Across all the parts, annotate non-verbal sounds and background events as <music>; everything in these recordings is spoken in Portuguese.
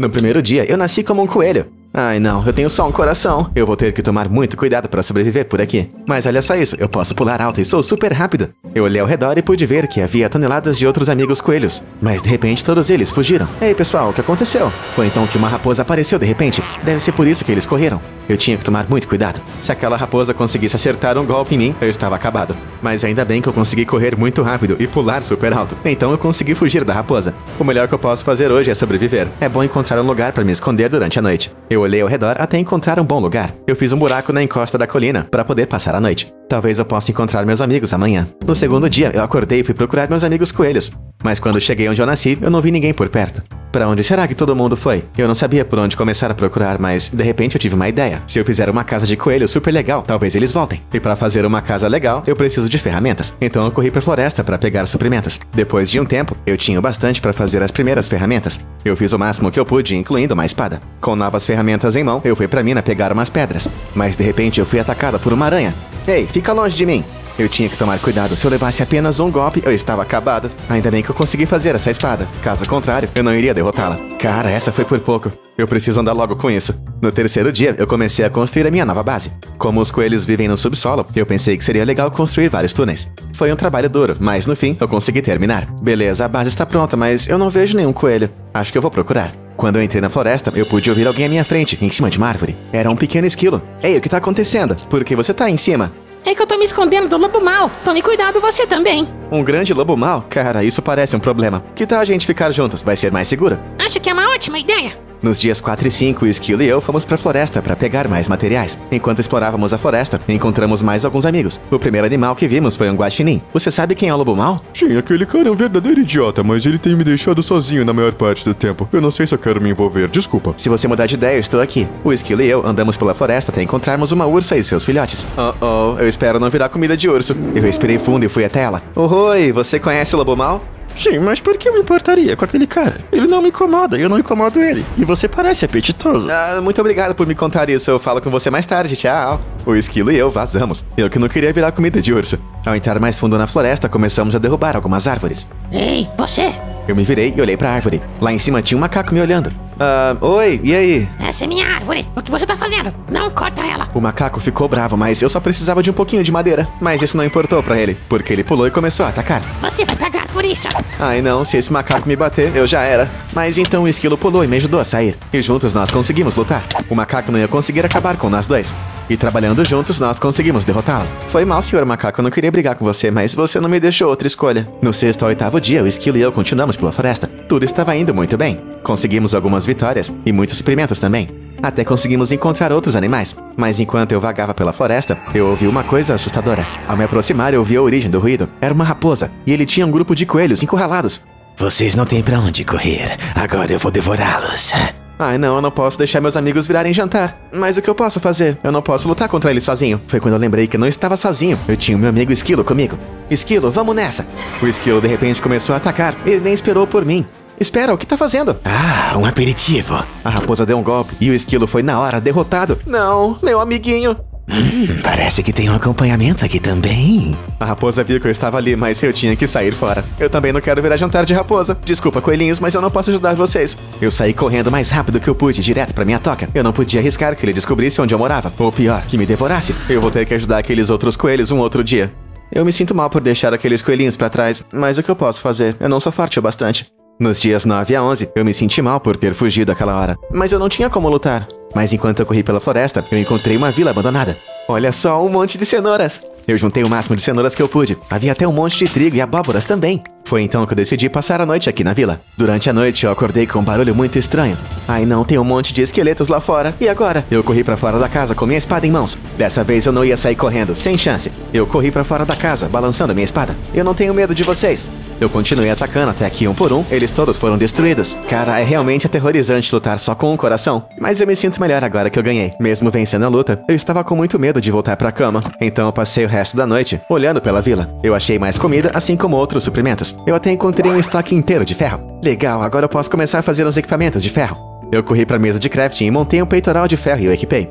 No primeiro dia, eu nasci como um coelho. Ai não, eu tenho só um coração. Eu vou ter que tomar muito cuidado para sobreviver por aqui. Mas olha só isso, eu posso pular alto e sou super rápido. Eu olhei ao redor e pude ver que havia toneladas de outros amigos coelhos. Mas de repente todos eles fugiram. Ei pessoal, o que aconteceu? Foi então que uma raposa apareceu de repente. Deve ser por isso que eles correram. Eu tinha que tomar muito cuidado. Se aquela raposa conseguisse acertar um golpe em mim, eu estava acabado. Mas ainda bem que eu consegui correr muito rápido e pular super alto. Então eu consegui fugir da raposa. O melhor que eu posso fazer hoje é sobreviver. É bom encontrar um lugar para me esconder durante a noite. Eu olhei ao redor até encontrar um bom lugar. Eu fiz um buraco na encosta da colina para poder passar a noite. Talvez eu possa encontrar meus amigos amanhã. No segundo dia, eu acordei e fui procurar meus amigos coelhos. Mas quando cheguei onde eu nasci, eu não vi ninguém por perto. Para onde será que todo mundo foi? Eu não sabia por onde começar a procurar, mas de repente eu tive uma ideia. Se eu fizer uma casa de coelho super legal, talvez eles voltem. E para fazer uma casa legal, eu preciso de ferramentas. Então eu corri para a floresta para pegar suprimentos. Depois de um tempo, eu tinha o bastante para fazer as primeiras ferramentas. Eu fiz o máximo que eu pude, incluindo uma espada. Com novas ferramentas em mão, eu fui para mina pegar umas pedras. Mas de repente eu fui atacada por uma aranha. Ei, fica longe de mim! Eu tinha que tomar cuidado. Se eu levasse apenas um golpe, eu estava acabado. Ainda bem que eu consegui fazer essa espada. Caso contrário, eu não iria derrotá-la. Cara, essa foi por pouco. Eu preciso andar logo com isso. No terceiro dia, eu comecei a construir a minha nova base. Como os coelhos vivem no subsolo, eu pensei que seria legal construir vários túneis. Foi um trabalho duro, mas no fim, eu consegui terminar. Beleza, a base está pronta, mas eu não vejo nenhum coelho. Acho que eu vou procurar. Quando eu entrei na floresta, eu pude ouvir alguém à minha frente, em cima de uma árvore. Era um pequeno esquilo. Ei, o que tá acontecendo? Por que você tá em cima? É que eu tô me escondendo do lobo mal. Tome cuidado você também. Um grande lobo mau? Cara, isso parece um problema. Que tal a gente ficar juntos? Vai ser mais seguro. Acho que é uma ótima ideia. Nos dias 4 e 5, o Esquilo e eu fomos pra floresta para pegar mais materiais. Enquanto explorávamos a floresta, encontramos mais alguns amigos. O primeiro animal que vimos foi um guaxinim. Você sabe quem é o lobo mau? Sim, aquele cara é um verdadeiro idiota, mas ele tem me deixado sozinho na maior parte do tempo. Eu não sei se eu quero me envolver, desculpa. Se você mudar de ideia, eu estou aqui. O Esquilo e eu andamos pela floresta até encontrarmos uma ursa e seus filhotes. Oh, oh, eu espero não virar comida de urso. Eu respirei fundo e fui até ela. Oi, você conhece o lobo mau? Sim, mas por que eu me importaria com aquele cara? Ele não me incomoda, eu não incomodo ele. E você parece apetitoso. Ah, muito obrigado por me contar isso. Eu falo com você mais tarde, tchau. O esquilo e eu vazamos. Eu que não queria virar comida de urso. Ao entrar mais fundo na floresta, começamos a derrubar algumas árvores. Ei, você! Eu me virei e olhei pra árvore. Lá em cima tinha um macaco me olhando. Ah, oi, e aí? Essa é minha árvore. O que você tá fazendo? Não corta ela. O macaco ficou bravo, mas eu só precisava de um pouquinho de madeira. Mas isso não importou pra ele, porque ele pulou e começou a atacar. Você vai pagar por isso. Ai não, se esse macaco me bater, eu já era. Mas então o esquilo pulou e me ajudou a sair. E juntos nós conseguimos lutar. O macaco não ia conseguir acabar com nós dois. E trabalhando juntos, nós conseguimos derrotá-lo. Foi mal, senhor macaco, eu não queria brigar com você, mas você não me deixou outra escolha. No sexto ao oitavo dia, o esquilo e eu continuamos pela floresta. Tudo estava indo muito bem. Conseguimos algumas vitórias e muitos suprimentos também. Até conseguimos encontrar outros animais. Mas enquanto eu vagava pela floresta, eu ouvi uma coisa assustadora. Ao me aproximar, eu vi a origem do ruído. Era uma raposa, e ele tinha um grupo de coelhos encurralados. Vocês não têm pra onde correr. Agora eu vou devorá-los. Ai não, eu não posso deixar meus amigos virarem jantar. Mas o que eu posso fazer? Eu não posso lutar contra eles sozinho. Foi quando eu lembrei que eu não estava sozinho. Eu tinha o meu amigo Esquilo comigo. Esquilo, vamos nessa! O Esquilo de repente começou a atacar. Ele nem esperou por mim. Espera, o que tá fazendo? Ah, um aperitivo. A raposa deu um golpe e o esquilo foi na hora derrotado. Não, meu amiguinho. Hum, parece que tem um acompanhamento aqui também. A raposa viu que eu estava ali, mas eu tinha que sair fora. Eu também não quero virar jantar de raposa. Desculpa, coelhinhos, mas eu não posso ajudar vocês. Eu saí correndo mais rápido que eu pude, direto pra minha toca. Eu não podia arriscar que ele descobrisse onde eu morava. Ou pior, que me devorasse. Eu vou ter que ajudar aqueles outros coelhos um outro dia. Eu me sinto mal por deixar aqueles coelhinhos para trás, mas o que eu posso fazer? Eu não sou forte o bastante. Nos dias 9 a 11, eu me senti mal por ter fugido aquela hora, mas eu não tinha como lutar. Mas enquanto eu corri pela floresta, eu encontrei uma vila abandonada. Olha só, um monte de cenouras! Eu juntei o máximo de cenouras que eu pude. Havia até um monte de trigo e abóboras também. Foi então que eu decidi passar a noite aqui na vila. Durante a noite eu acordei com um barulho muito estranho. Ai não, tem um monte de esqueletos lá fora. E agora? Eu corri para fora da casa com minha espada em mãos. Dessa vez eu não ia sair correndo, sem chance. Eu corri para fora da casa, balançando minha espada. Eu não tenho medo de vocês. Eu continuei atacando até que um por um, eles todos foram destruídos. Cara, é realmente aterrorizante lutar só com um coração. Mas eu me sinto melhor agora que eu ganhei. Mesmo vencendo a luta, eu estava com muito medo de voltar para a cama. Então eu passei o resto da noite olhando pela vila. Eu achei mais comida, assim como outros suprimentos. Eu até encontrei um estoque inteiro de ferro. Legal, agora eu posso começar a fazer uns equipamentos de ferro. Eu corri para a mesa de crafting e montei um peitoral de ferro e o equipei.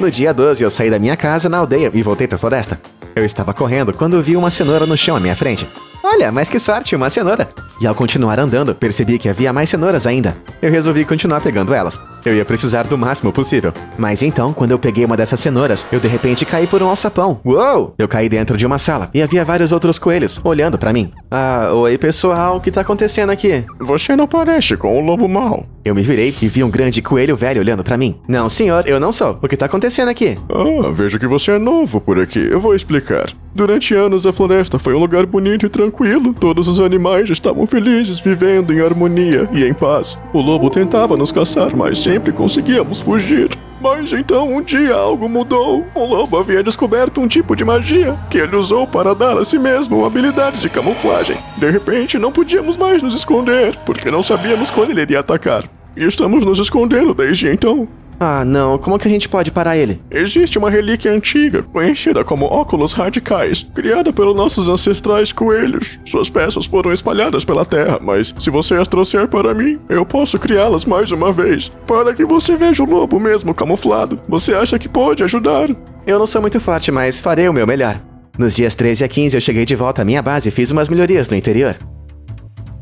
No dia 12, eu saí da minha casa na aldeia e voltei para a floresta. Eu estava correndo quando vi uma cenoura no chão à minha frente. Olha, mas que sorte, uma cenoura. E ao continuar andando, percebi que havia mais cenouras ainda. Eu resolvi continuar pegando elas. Eu ia precisar do máximo possível. Mas então, quando eu peguei uma dessas cenouras, eu de repente caí por um alçapão. Uou! Eu caí dentro de uma sala e havia vários outros coelhos olhando pra mim. Ah, oi pessoal, o que tá acontecendo aqui? Você não parece com o lobo mau. Eu me virei e vi um grande coelho velho olhando pra mim. Não, senhor, eu não sou. O que tá acontecendo aqui? Ah, vejo que você é novo por aqui. Eu vou explicar. Durante anos a floresta foi um lugar bonito e tranquilo. Todos os animais estavam felizes, vivendo em harmonia e em paz. O lobo tentava nos caçar, mas sempre conseguíamos fugir. Mas então um dia algo mudou. O lobo havia descoberto um tipo de magia que ele usou para dar a si mesmo uma habilidade de camuflagem. De repente não podíamos mais nos esconder, porque não sabíamos quando ele iria atacar. E estamos nos escondendo desde então. Ah, não, como que a gente pode parar ele? Existe uma relíquia antiga, conhecida como óculos radicais, criada pelos nossos ancestrais coelhos. Suas peças foram espalhadas pela terra, mas se você as trouxer para mim, eu posso criá-las mais uma vez, para que você veja o lobo mesmo camuflado. Você acha que pode ajudar? Eu não sou muito forte, mas farei o meu melhor. Nos dias 13 a 15 eu cheguei de volta à minha base e fiz umas melhorias no interior.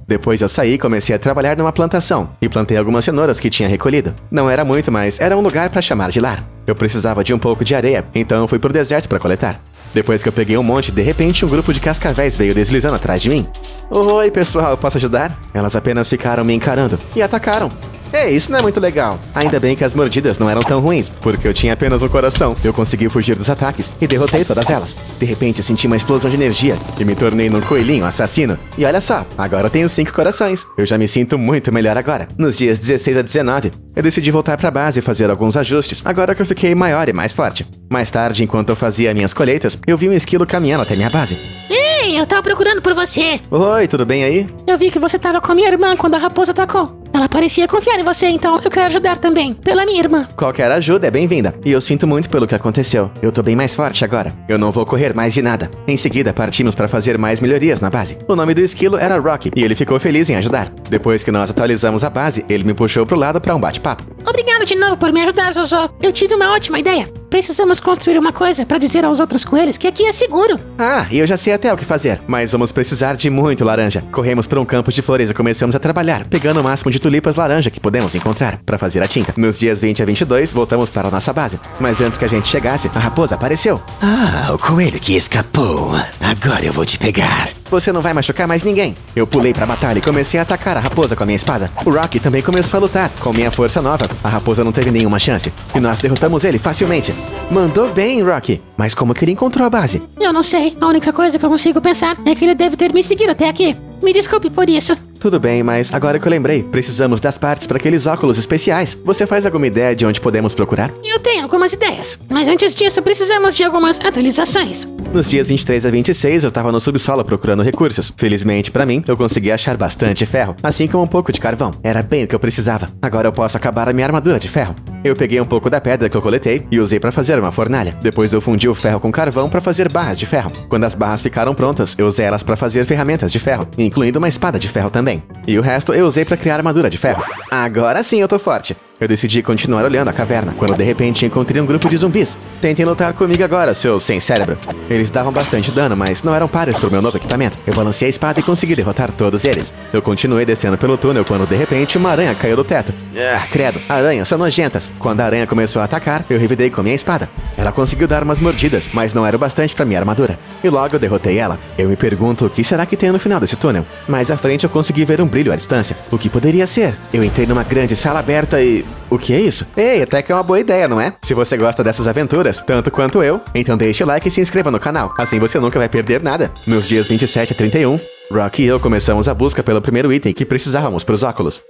Depois eu saí e comecei a trabalhar numa plantação e plantei algumas cenouras que tinha recolhido. Não era muito, mas era um lugar para chamar de lar. Eu precisava de um pouco de areia, então fui pro deserto para coletar. Depois que eu peguei um monte, de repente um grupo de cascavéis veio deslizando atrás de mim. Oi, pessoal, posso ajudar? Elas apenas ficaram me encarando e atacaram. Ei, isso não é muito legal. Ainda bem que as mordidas não eram tão ruins, porque eu tinha apenas um coração. Eu consegui fugir dos ataques e derrotei todas elas. De repente, senti uma explosão de energia e me tornei num coelhinho assassino. E olha só, agora eu tenho cinco corações. Eu já me sinto muito melhor agora. Nos dias 16 a 19, eu decidi voltar pra base e fazer alguns ajustes, agora que eu fiquei maior e mais forte. Mais tarde, enquanto eu fazia minhas colheitas, eu vi um esquilo caminhando até minha base. Ei, eu tava procurando por você. Oi, tudo bem aí? Eu vi que você tava com a minha irmã quando a raposa atacou. Ela parecia confiar em você, então eu quero ajudar também, pela minha irmã. Qualquer ajuda é bem-vinda. E eu sinto muito pelo que aconteceu. Eu tô bem mais forte agora. Eu não vou correr mais de nada. Em seguida, partimos para fazer mais melhorias na base. O nome do esquilo era Rocky e ele ficou feliz em ajudar. Depois que nós atualizamos a base, ele me puxou pro lado para um bate-papo. Obrigado de novo por me ajudar, Zozó. Eu tive uma ótima ideia. Precisamos construir uma coisa para dizer aos outros coelhos que aqui é seguro. Ah, e eu já sei até o que fazer, mas vamos precisar de muito laranja. Corremos para um campo de flores e começamos a trabalhar, pegando o máximo de tulipas laranja que podemos encontrar para fazer a tinta. Nos dias 20 a 22, voltamos para a nossa base, mas antes que a gente chegasse, a raposa apareceu. Ah, o coelho que escapou. Agora eu vou te pegar. Você não vai machucar mais ninguém. Eu pulei pra batalha e comecei a atacar a raposa com a minha espada. O Rocky também começou a lutar. Com minha força nova, a raposa não teve nenhuma chance. E nós derrotamos ele facilmente. Mandou bem, Rocky. Mas como que ele encontrou a base? Eu não sei. A única coisa que eu consigo pensar é que ele deve ter me seguido até aqui. Me desculpe por isso. Tudo bem, mas agora que eu lembrei, precisamos das partes para aqueles óculos especiais. Você faz alguma ideia de onde podemos procurar? Eu tenho algumas ideias, mas antes disso precisamos de algumas atualizações. Nos dias 23 a 26, eu tava no subsolo procurando recursos. Felizmente para mim, eu consegui achar bastante ferro, assim como um pouco de carvão. Era bem o que eu precisava. Agora eu posso acabar a minha armadura de ferro. Eu peguei um pouco da pedra que eu coletei e usei para fazer uma fornalha. Depois eu fundi o ferro com carvão para fazer barras de ferro. Quando as barras ficaram prontas, eu usei elas para fazer ferramentas de ferro, incluindo uma espada de ferro também. E o resto eu usei para criar armadura de ferro. Agora sim eu tô forte. Eu decidi continuar olhando a caverna, quando de repente encontrei um grupo de zumbis. Tentem lutar comigo agora, seus sem cérebro. Eles davam bastante dano, mas não eram pares pro meu novo equipamento. Eu balancei a espada e consegui derrotar todos eles. Eu continuei descendo pelo túnel quando de repente uma aranha caiu do teto. Ah, credo, aranhas são nojentas. Quando a aranha começou a atacar, eu revidei com minha espada. Ela conseguiu dar umas mordidas, mas não era o bastante para minha armadura. E logo eu derrotei ela. Eu me pergunto o que será que tem no final desse túnel. Mais à frente eu consegui ver um brilho à distância. O que poderia ser? Eu entrei numa grande sala aberta e. O que é isso? Ei, até que é uma boa ideia, não é? Se você gosta dessas aventuras, tanto quanto eu, então deixe o like e se inscreva no canal. Assim você nunca vai perder nada. Nos dias 27 a 31, Rock e eu começamos a busca pelo primeiro item que precisávamos para os óculos.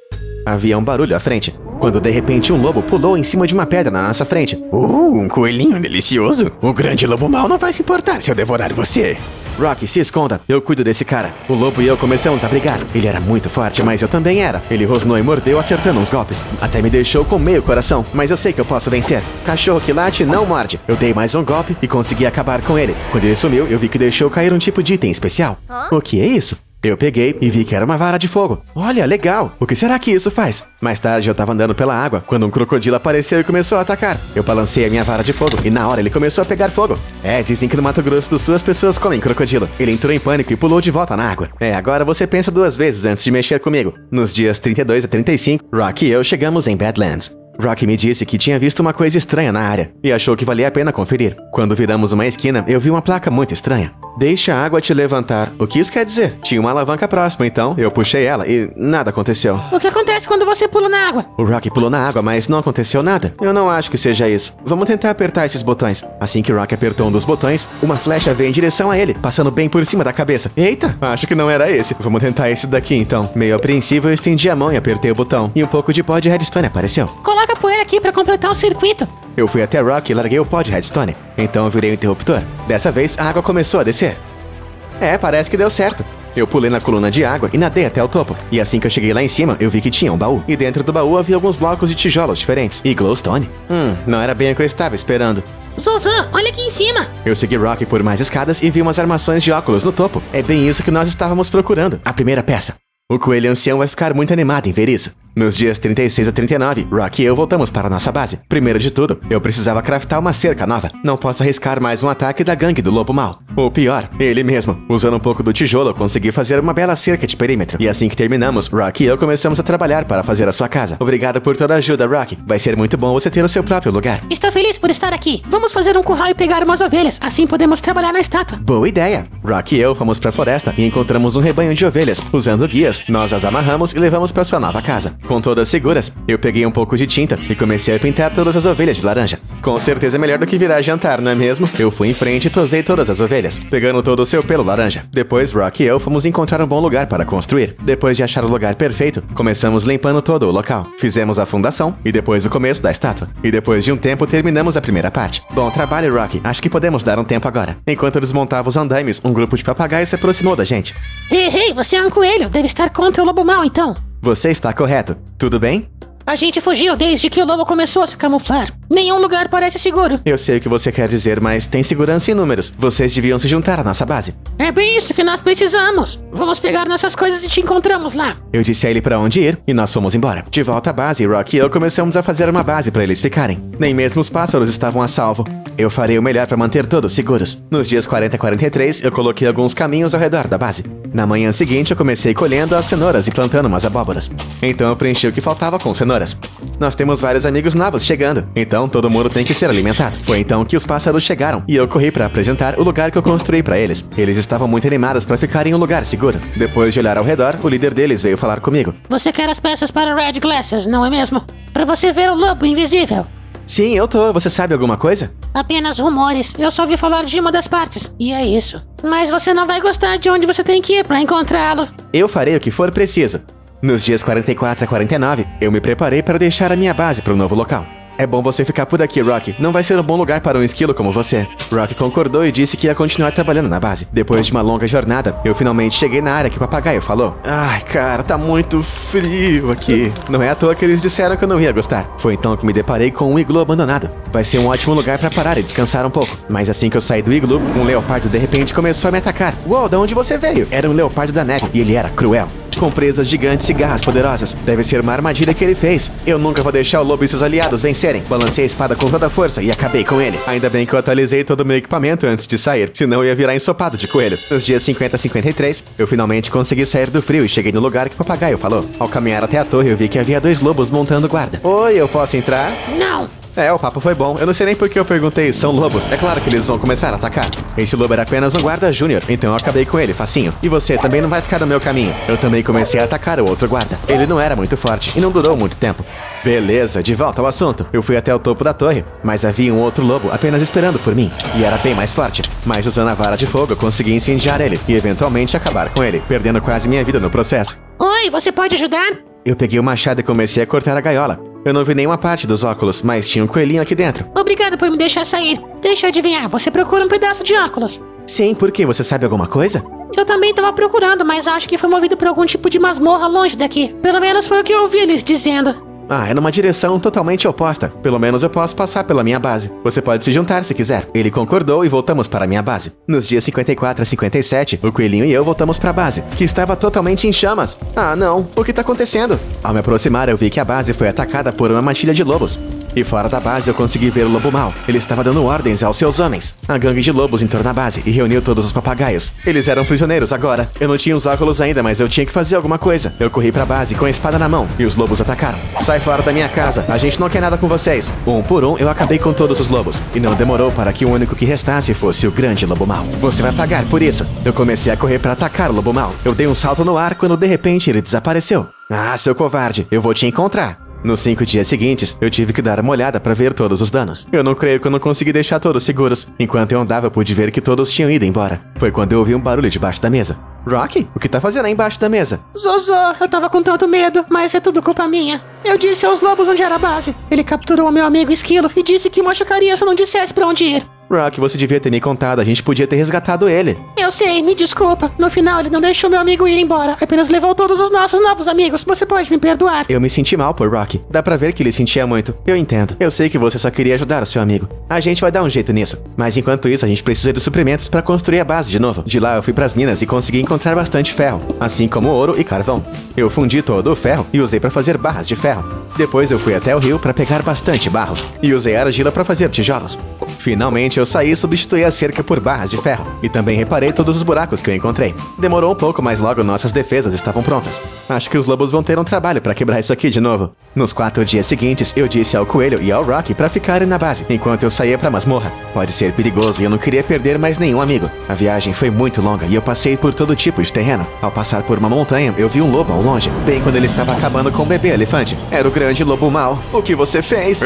Havia um barulho à frente, quando de repente um lobo pulou em cima de uma pedra na nossa frente. Uh, um coelhinho delicioso. O grande lobo mau não vai se importar se eu devorar você. Rocky, se esconda, eu cuido desse cara. O lobo e eu começamos a brigar. Ele era muito forte, mas eu também era. Ele rosnou e mordeu, acertando uns golpes. Até me deixou com meio coração, mas eu sei que eu posso vencer. Cachorro que late não morde. Eu dei mais um golpe e consegui acabar com ele. Quando ele sumiu, eu vi que deixou cair um tipo de item especial. O que é isso? Eu peguei e vi que era uma vara de fogo. Olha, legal. O que será que isso faz? Mais tarde eu tava andando pela água quando um crocodilo apareceu e começou a atacar. Eu balancei a minha vara de fogo e na hora ele começou a pegar fogo. É, dizem que no Mato Grosso do Sul as pessoas comem crocodilo. Ele entrou em pânico e pulou de volta na água. É, agora você pensa duas vezes antes de mexer comigo. Nos dias 32 a 35, Rock e eu chegamos em Badlands. Rock me disse que tinha visto uma coisa estranha na área e achou que valia a pena conferir. Quando viramos uma esquina, eu vi uma placa muito estranha. Deixa a água te levantar. O que isso quer dizer? Tinha uma alavanca próxima, então eu puxei ela e nada aconteceu. O que acontece quando você pula na água? O Rock pulou na água, mas não aconteceu nada. Eu não acho que seja isso. Vamos tentar apertar esses botões. Assim que Rock apertou um dos botões, uma flecha veio em direção a ele, passando bem por cima da cabeça. Eita, acho que não era esse. Vamos tentar esse daqui então. Meio apreensivo, eu estendi a mão e apertei o botão. E um pouco de pó de redstone apareceu. Coloca a poeira aqui pra completar o circuito. Eu fui até Rock e larguei o pó de redstone. Então eu virei o interruptor. Dessa vez, a água começou a descer. É, parece que deu certo. Eu pulei na coluna de água e nadei até o topo. E assim que eu cheguei lá em cima, eu vi que tinha um baú. E dentro do baú havia alguns blocos de tijolos diferentes. E glowstone. Hum, não era bem o que eu estava esperando. Zuzu, olha aqui em cima. Eu segui Rock por mais escadas e vi umas armações de óculos no topo. É bem isso que nós estávamos procurando. A primeira peça. O coelho ancião vai ficar muito animado em ver isso. Nos dias 36 a 39, Rock e eu voltamos para nossa base. Primeiro de tudo, eu precisava craftar uma cerca nova. Não posso arriscar mais um ataque da gangue do Lobo Mal. Ou pior, ele mesmo. Usando um pouco do tijolo, consegui fazer uma bela cerca de perímetro. E assim que terminamos, Rock e eu começamos a trabalhar para fazer a sua casa. Obrigado por toda a ajuda, Rock. Vai ser muito bom você ter o seu próprio lugar. Estou feliz por estar aqui. Vamos fazer um curral e pegar umas ovelhas. Assim podemos trabalhar na estátua. Boa ideia! Rock e eu fomos para a floresta e encontramos um rebanho de ovelhas. Usando guias, nós as amarramos e levamos para sua nova casa. Com todas seguras, eu peguei um pouco de tinta e comecei a pintar todas as ovelhas de laranja. Com certeza é melhor do que virar jantar, não é mesmo? Eu fui em frente e tosei todas as ovelhas, pegando todo o seu pelo laranja. Depois, Rock e eu fomos encontrar um bom lugar para construir. Depois de achar o lugar perfeito, começamos limpando todo o local. Fizemos a fundação e depois o começo da estátua. E depois de um tempo, terminamos a primeira parte. Bom trabalho, Rock. Acho que podemos dar um tempo agora. Enquanto desmontava os andaimes, um grupo de papagaios se aproximou da gente. Ei, ei, você é um coelho. Deve estar contra o lobo mau, então. Você está correto. Tudo bem? A gente fugiu desde que o lobo começou a se camuflar. Nenhum lugar parece seguro. Eu sei o que você quer dizer, mas tem segurança em números. Vocês deviam se juntar à nossa base. É bem isso que nós precisamos. Vamos pegar nossas coisas e te encontramos lá. Eu disse a ele para onde ir e nós fomos embora. De volta à base, Rock e eu começamos a fazer uma base para eles ficarem. Nem mesmo os pássaros estavam a salvo. Eu farei o melhor para manter todos seguros. Nos dias 40 e 43, eu coloquei alguns caminhos ao redor da base. Na manhã seguinte, eu comecei colhendo as cenouras e plantando umas abóboras. Então eu preenchi o que faltava com cenouras. Nós temos vários amigos novos chegando, então todo mundo tem que ser alimentado. Foi então que os pássaros chegaram e eu corri para apresentar o lugar que eu construí para eles. Eles estavam muito animados para ficarem em um lugar seguro. Depois de olhar ao redor, o líder deles veio falar comigo. Você quer as peças para Red Glasses, não é mesmo? Para você ver o lobo invisível. Sim, eu tô. Você sabe alguma coisa? Apenas rumores. Eu só ouvi falar de uma das partes. E é isso. Mas você não vai gostar de onde você tem que ir para encontrá-lo. Eu farei o que for preciso. Nos dias 44 a 49, eu me preparei para deixar a minha base para o novo local. É bom você ficar por aqui, Rock. Não vai ser um bom lugar para um esquilo como você. Rock concordou e disse que ia continuar trabalhando na base. Depois de uma longa jornada, eu finalmente cheguei na área que o papagaio falou. Ai, cara, tá muito frio aqui. Não é à toa que eles disseram que eu não ia gostar. Foi então que me deparei com um iglu abandonado. Vai ser um ótimo lugar para parar e descansar um pouco. Mas assim que eu saí do iglu, um leopardo de repente começou a me atacar. Uou, de onde você veio? Era um leopardo da neve e ele era cruel com presas gigantes e garras poderosas. Deve ser uma armadilha que ele fez. Eu nunca vou deixar o lobo e seus aliados vencerem. Balancei a espada com toda a força e acabei com ele. Ainda bem que eu atualizei todo o meu equipamento antes de sair, senão eu ia virar ensopado de coelho. Nos dias 50 a 53, eu finalmente consegui sair do frio e cheguei no lugar que o papagaio falou. Ao caminhar até a torre, eu vi que havia dois lobos montando guarda. Oi, eu posso entrar? Não. É, o papo foi bom. Eu não sei nem por que eu perguntei, são lobos. É claro que eles vão começar a atacar. Esse lobo era apenas um guarda júnior, então eu acabei com ele, facinho. E você também não vai ficar no meu caminho. Eu também comecei a atacar o outro guarda. Ele não era muito forte e não durou muito tempo. Beleza, de volta ao assunto. Eu fui até o topo da torre, mas havia um outro lobo apenas esperando por mim. E era bem mais forte. Mas usando a vara de fogo, eu consegui incendiar ele e eventualmente acabar com ele, perdendo quase minha vida no processo. Oi, você pode ajudar? Eu peguei o machado e comecei a cortar a gaiola. Eu não vi nenhuma parte dos óculos, mas tinha um coelhinho aqui dentro. Obrigado por me deixar sair. Deixa eu adivinhar, você procura um pedaço de óculos. Sim, por quê? Você sabe alguma coisa? Eu também tava procurando, mas acho que foi movido por algum tipo de masmorra longe daqui. Pelo menos foi o que eu ouvi eles dizendo. Ah, é numa direção totalmente oposta. Pelo menos eu posso passar pela minha base. Você pode se juntar se quiser. Ele concordou e voltamos para a minha base. Nos dias 54 a 57, o coelhinho e eu voltamos para a base, que estava totalmente em chamas. Ah, não. O que tá acontecendo? Ao me aproximar, eu vi que a base foi atacada por uma matilha de lobos. E fora da base eu consegui ver o lobo mau. Ele estava dando ordens aos seus homens. A gangue de lobos entrou na base e reuniu todos os papagaios. Eles eram prisioneiros agora. Eu não tinha os óculos ainda, mas eu tinha que fazer alguma coisa. Eu corri pra base com a espada na mão e os lobos atacaram. Sai fora da minha casa, a gente não quer nada com vocês. Um por um eu acabei com todos os lobos. E não demorou para que o único que restasse fosse o grande lobo mau. Você vai pagar por isso. Eu comecei a correr para atacar o lobo mau. Eu dei um salto no ar quando de repente ele desapareceu. Ah, seu covarde, eu vou te encontrar. Nos cinco dias seguintes, eu tive que dar uma olhada para ver todos os danos. Eu não creio que eu não consegui deixar todos seguros. Enquanto eu andava, pude ver que todos tinham ido embora. Foi quando eu ouvi um barulho debaixo da mesa. Rocky, o que tá fazendo aí embaixo da mesa? Zozô, eu tava com tanto medo, mas é tudo culpa minha. Eu disse aos lobos onde era a base. Ele capturou o meu amigo Esquilo e disse que machucaria se eu não dissesse pra onde ir. Rock, você devia ter me contado, a gente podia ter resgatado ele. Eu sei, me desculpa. No final, ele não deixou meu amigo ir embora, apenas levou todos os nossos novos amigos. Você pode me perdoar. Eu me senti mal por Rock. Dá pra ver que ele sentia muito. Eu entendo. Eu sei que você só queria ajudar o seu amigo. A gente vai dar um jeito nisso. Mas enquanto isso, a gente precisa de suprimentos pra construir a base de novo. De lá, eu fui pras minas e consegui encontrar bastante ferro, assim como ouro e carvão. Eu fundi todo o ferro e usei pra fazer barras de ferro. Depois eu fui até o rio pra pegar bastante barro e usei argila pra fazer tijolos. Finalmente eu saí e substituí a cerca por barras de ferro, e também reparei todos os buracos que eu encontrei. Demorou um pouco, mas logo nossas defesas estavam prontas. Acho que os lobos vão ter um trabalho para quebrar isso aqui de novo. Nos quatro dias seguintes, eu disse ao Coelho e ao Rocky para ficarem na base, enquanto eu saía pra masmorra. Pode ser perigoso e eu não queria perder mais nenhum amigo. A viagem foi muito longa e eu passei por todo tipo de terreno. Ao passar por uma montanha, eu vi um lobo ao longe, bem quando ele estava acabando com o bebê elefante. Era o grande lobo mau. O que você fez?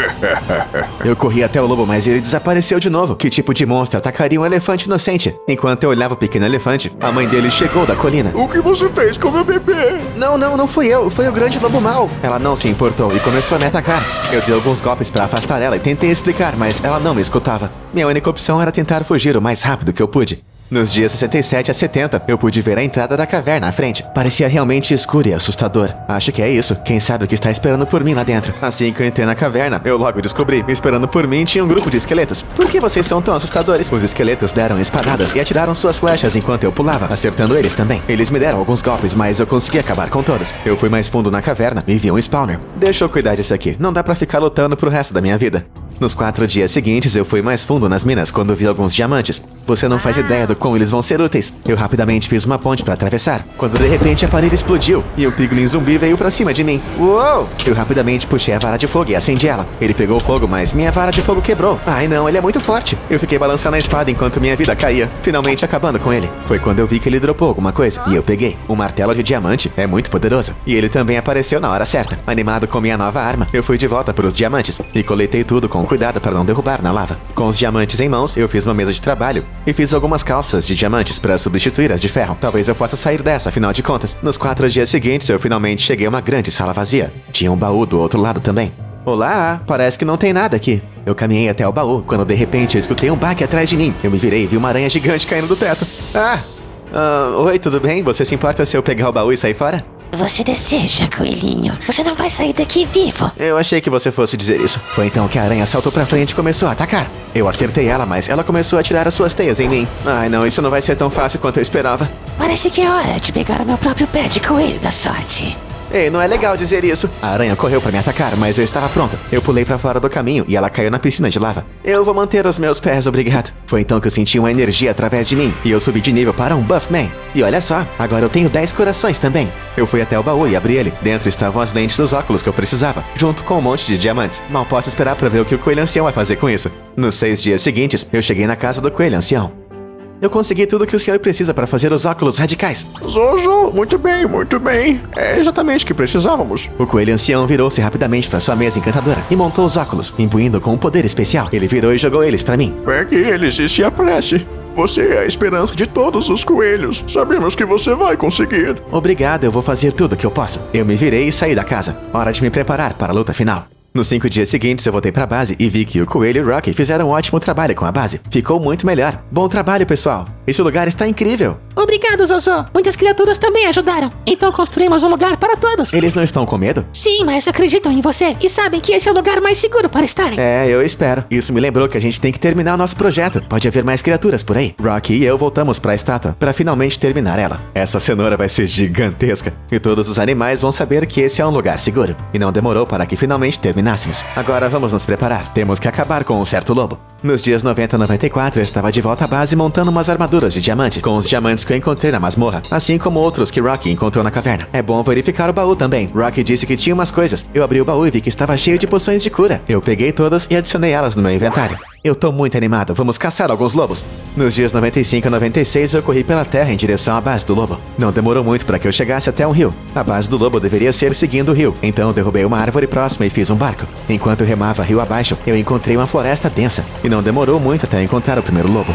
<laughs> eu corri até o lobo, mas ele desapareceu de novo. Que tipo de monstro atacaria um elefante inocente? Enquanto eu olhava o pequeno elefante, a mãe dele chegou da colina. O que você fez com meu bebê? Não, não, não fui eu, foi o grande lobo mau. Ela não se importou e começou a me atacar. Eu dei alguns golpes para afastar ela e tentei explicar, mas ela não me escutava. Minha única opção era tentar fugir o mais rápido que eu pude. Nos dias 67 a 70, eu pude ver a entrada da caverna à frente. Parecia realmente escuro e assustador. Acho que é isso. Quem sabe o que está esperando por mim lá dentro. Assim que eu entrei na caverna, eu logo descobri. Esperando por mim tinha um grupo de esqueletos. Por que vocês são tão assustadores? Os esqueletos deram espadadas e atiraram suas flechas enquanto eu pulava, acertando eles também. Eles me deram alguns golpes, mas eu consegui acabar com todos. Eu fui mais fundo na caverna e vi um spawner. Deixa eu cuidar disso aqui. Não dá pra ficar lutando pro resto da minha vida. Nos quatro dias seguintes, eu fui mais fundo nas minas quando vi alguns diamantes. Você não faz ideia do quão eles vão ser úteis. Eu rapidamente fiz uma ponte para atravessar, quando de repente a parede explodiu e um piglin zumbi veio para cima de mim. Uou! Eu rapidamente puxei a vara de fogo e acendi ela. Ele pegou fogo, mas minha vara de fogo quebrou. Ai não, ele é muito forte. Eu fiquei balançando a espada enquanto minha vida caía, finalmente acabando com ele. Foi quando eu vi que ele dropou alguma coisa e eu peguei. O martelo de diamante é muito poderoso e ele também apareceu na hora certa. Animado com minha nova arma, eu fui de volta para os diamantes e coletei tudo com cuidado para não derrubar na lava. Com os diamantes em mãos, eu fiz uma mesa de trabalho e fiz algumas calças de diamantes para substituir as de ferro. Talvez eu possa sair dessa, afinal de contas. Nos quatro dias seguintes, eu finalmente cheguei a uma grande sala vazia. Tinha um baú do outro lado também. Olá, parece que não tem nada aqui. Eu caminhei até o baú, quando de repente eu escutei um baque atrás de mim. Eu me virei e vi uma aranha gigante caindo do teto. Ah! ah, oi, tudo bem? Você se importa se eu pegar o baú e sair fora? Você deseja, coelhinho. Você não vai sair daqui vivo. Eu achei que você fosse dizer isso. Foi então que a aranha saltou pra frente e começou a atacar. Eu acertei ela, mas ela começou a tirar as suas teias em mim. Ai não, isso não vai ser tão fácil quanto eu esperava. Parece que é hora de pegar o meu próprio pé de coelho da sorte. Ei, não é legal dizer isso. A aranha correu para me atacar, mas eu estava pronto. Eu pulei para fora do caminho e ela caiu na piscina de lava. Eu vou manter os meus pés, obrigado. Foi então que eu senti uma energia através de mim e eu subi de nível para um Buffman. E olha só, agora eu tenho 10 corações também. Eu fui até o baú e abri ele. Dentro estavam as lentes dos óculos que eu precisava, junto com um monte de diamantes. Mal posso esperar para ver o que o coelho ancião vai fazer com isso. Nos seis dias seguintes, eu cheguei na casa do coelho ancião. Eu consegui tudo que o senhor precisa para fazer os óculos radicais. Zozo, muito bem, muito bem. É exatamente o que precisávamos. O coelho ancião virou-se rapidamente para sua mesa encantadora e montou os óculos, imbuindo com um poder especial. Ele virou e jogou eles para mim. Pegue eles e se apresse. Você é a esperança de todos os coelhos. Sabemos que você vai conseguir. Obrigado, eu vou fazer tudo o que eu posso. Eu me virei e saí da casa. Hora de me preparar para a luta final. Nos cinco dias seguintes, eu voltei pra base e vi que o Coelho e o Rocky fizeram um ótimo trabalho com a base. Ficou muito melhor. Bom trabalho, pessoal. Esse lugar está incrível. Obrigado, Zozô. Muitas criaturas também ajudaram. Então construímos um lugar para todos. Eles não estão com medo? Sim, mas acreditam em você e sabem que esse é o lugar mais seguro para estarem. É, eu espero. Isso me lembrou que a gente tem que terminar o nosso projeto. Pode haver mais criaturas por aí. Rocky e eu voltamos pra estátua para finalmente terminar ela. Essa cenoura vai ser gigantesca e todos os animais vão saber que esse é um lugar seguro. E não demorou para que finalmente terminássemos. Agora vamos nos preparar. Temos que acabar com um certo lobo. Nos dias 90 e 94, eu estava de volta à base montando umas armaduras de diamante, com os diamantes que eu encontrei na masmorra, assim como outros que Rocky encontrou na caverna. É bom verificar o baú também. Rocky disse que tinha umas coisas. Eu abri o baú e vi que estava cheio de poções de cura. Eu peguei todas e adicionei elas no meu inventário. Eu tô muito animado, vamos caçar alguns lobos. Nos dias 95 e 96 eu corri pela terra em direção à base do lobo. Não demorou muito para que eu chegasse até um rio. A base do lobo deveria ser seguindo o rio, então eu derrubei uma árvore próxima e fiz um barco. Enquanto eu remava rio abaixo, eu encontrei uma floresta densa, e não demorou muito até encontrar o primeiro lobo.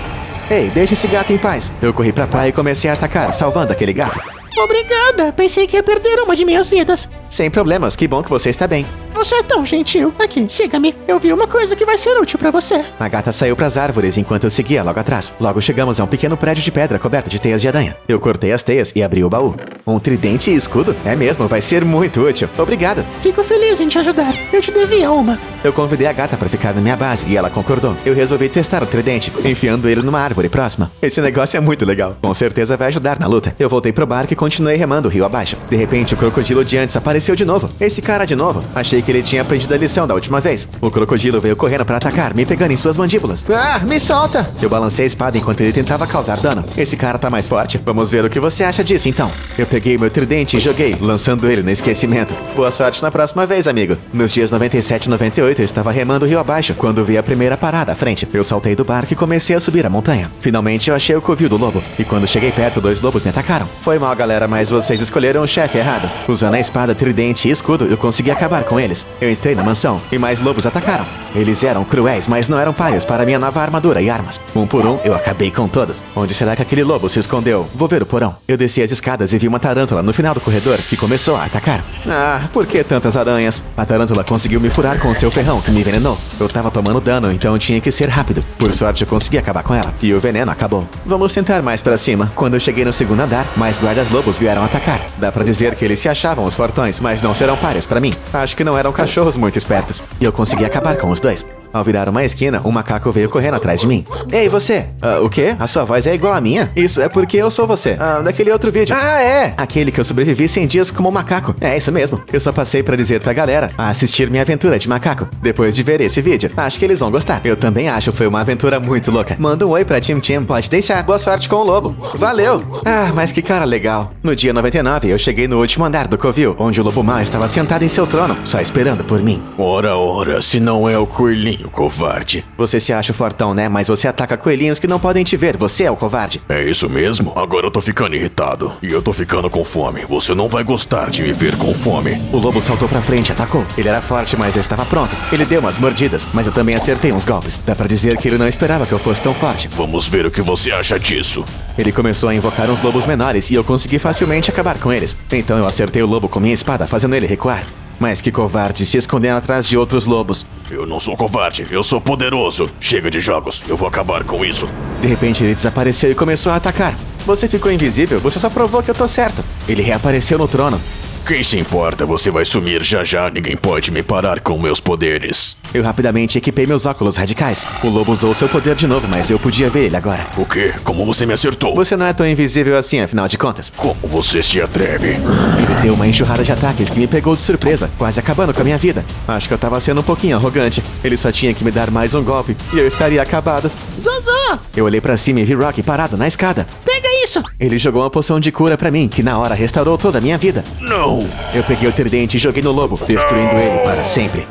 Ei, deixa esse gato em paz. Eu corri pra praia e comecei a atacar, salvando aquele gato. Obrigada. Pensei que ia perder uma de minhas vidas. Sem problemas, que bom que você está bem. Você é tão gentil. Aqui, siga-me. Eu vi uma coisa que vai ser útil para você. A gata saiu pras árvores enquanto eu seguia logo atrás. Logo chegamos a um pequeno prédio de pedra coberto de teias de aranha. Eu cortei as teias e abri o baú. Um tridente e escudo? É mesmo, vai ser muito útil. Obrigado. Fico feliz em te ajudar. Eu te devia uma. Eu convidei a gata para ficar na minha base e ela concordou. Eu resolvi testar o tridente, enfiando ele numa árvore próxima. Esse negócio é muito legal. Com certeza vai ajudar na luta. Eu voltei pro barco e continuei remando o rio abaixo. De repente, o crocodilo de antes apareceu de novo. Esse cara de novo. Achei que ele tinha aprendido a lição da última vez. O crocodilo veio correndo para atacar, me pegando em suas mandíbulas. Ah, me solta. Eu balancei a espada enquanto ele tentava causar dano. Esse cara tá mais forte. Vamos ver o que você acha disso então. Eu peguei meu tridente e joguei, lançando ele no esquecimento. Boa sorte na próxima vez, amigo. Nos dias 97 e 98 eu estava remando o rio abaixo quando vi a primeira parada à frente. Eu saltei do barco e comecei a subir a montanha. Finalmente eu achei o covil do lobo. E quando cheguei perto, dois lobos me atacaram. Foi mal, galera, mas vocês escolheram o chefe errado. Usando a espada, tridente e escudo, eu consegui acabar com eles. Eu entrei na mansão e mais lobos atacaram. Eles eram cruéis, mas não eram páreos para minha nova armadura e armas. Um por um, eu acabei com todas. Onde será que aquele lobo se escondeu? Vou ver o porão. Eu desci as escadas e vi uma tarântula no final do corredor que começou a atacar. Ah, por que tantas aranhas? A tarântula conseguiu me furar com seu ferrão que me envenenou. Eu tava tomando dano, então tinha que ser rápido. Por sorte, eu consegui acabar com ela. E o veneno acabou. Vamos tentar mais para cima. Quando eu cheguei no segundo andar, mais guardas-lobos vieram atacar. Dá pra dizer que eles se achavam os fortões, mas não serão páreos para mim. Acho que não eram cachorros muito espertos. E eu consegui acabar com os dois. Ao virar uma esquina, um macaco veio correndo atrás de mim. Ei, você! Ah, o quê? A sua voz é igual à minha? Isso é porque eu sou você. Ah, daquele outro vídeo. Ah, é! Aquele que eu sobrevivi 100 dias como um macaco. É isso mesmo. Eu só passei pra dizer pra galera a assistir minha aventura de macaco. Depois de ver esse vídeo, acho que eles vão gostar. Eu também acho foi uma aventura muito louca. Manda um oi pra Tim Tim. Pode deixar. Boa sorte com o lobo. Valeu! Ah, mas que cara legal. No dia 99, eu cheguei no último andar do covil, onde o lobo mau estava sentado em seu trono, só esperando por mim. Ora, ora, se não é o coelhinho, covarde. Você se acha fortão, né? Mas você ataca coelhinhos que não podem te ver. Você é o covarde. É isso mesmo? Agora eu tô ficando irritado. E eu tô ficando com fome. Você não vai gostar de me ver com fome. O lobo saltou pra frente e atacou. Ele era forte, mas eu estava pronto. Ele deu umas mordidas, mas eu também acertei uns golpes. Dá pra dizer que ele não esperava que eu fosse tão forte. Vamos ver o que você acha disso. Ele começou a invocar uns lobos menores e eu consegui facilmente acabar com eles. Então eu acertei o lobo com minha espada, fazendo ele recuar. Mas que covarde, se escondendo atrás de outros lobos. Eu não sou covarde, eu sou poderoso. Chega de jogos, eu vou acabar com isso. De repente ele desapareceu e começou a atacar. Você ficou invisível, você só provou que eu tô certo. Ele reapareceu no trono. Quem se importa? Você vai sumir já já. Ninguém pode me parar com meus poderes. Eu rapidamente equipei meus óculos radicais. O lobo usou seu poder de novo, mas eu podia ver ele agora. O quê? Como você me acertou? Você não é tão invisível assim, afinal de contas. Como você se atreve? Ele deu uma enxurrada de ataques que me pegou de surpresa, quase acabando com a minha vida. Acho que eu tava sendo um pouquinho arrogante. Ele só tinha que me dar mais um golpe e eu estaria acabado. Zozô! Eu olhei pra cima e vi Rocky parado na escada. Pega isso! Ele jogou uma poção de cura pra mim, que na hora restaurou toda a minha vida. Não! Eu peguei o tridente e joguei no lobo, destruindo ele para sempre.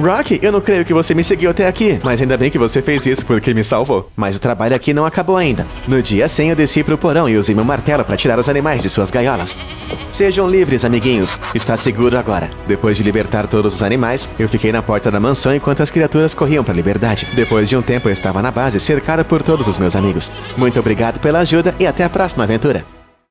Rocky, eu não creio que você me seguiu até aqui, mas ainda bem que você fez isso porque me salvou. Mas o trabalho aqui não acabou ainda. No dia 100 eu desci pro porão e usei meu martelo para tirar os animais de suas gaiolas. Sejam livres, amiguinhos. Está seguro agora. Depois de libertar todos os animais, eu fiquei na porta da mansão enquanto as criaturas corriam para a liberdade. Depois de um tempo eu estava na base, cercado por todos os meus amigos. Muito obrigado pela ajuda e até a próxima aventura.